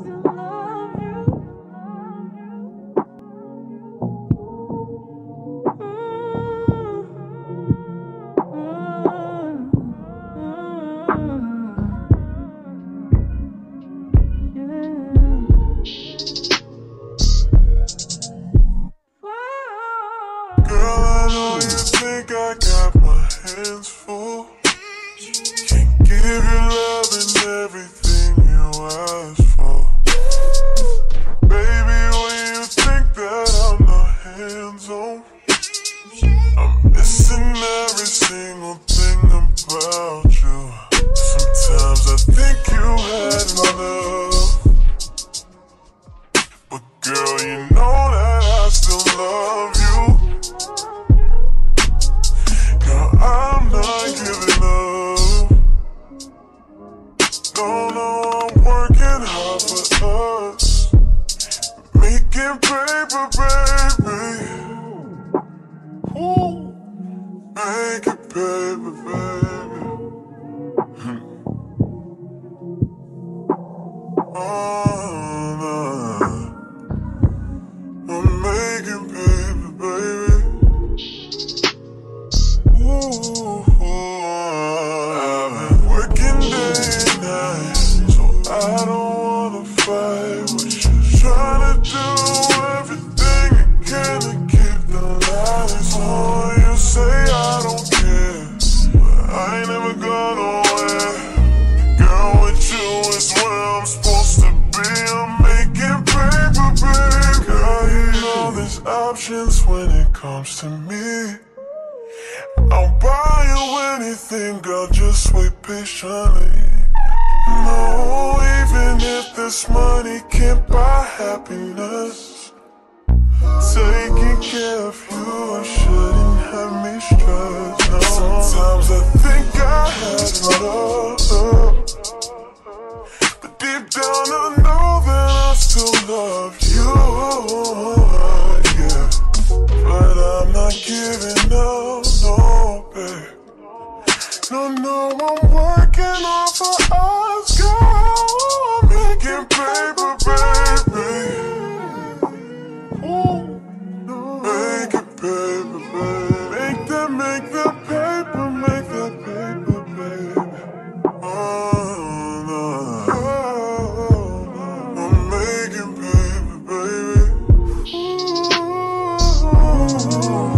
Girl, I know you think I got my hands full. baby, baby. when it comes to me. I'll buy you anything, girl, just wait patiently. No, even if this money can't buy happiness, taking care of you, I shouldn't have me stressed. No. Sometimes I think I have it all. know I'm working off of us, girl. I'm making paper, baby. Paper, baby. Make that, make that paper, make that paper, baby. Oh. Oh, no. I'm making paper, baby. Ooh.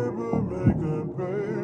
never make a pay.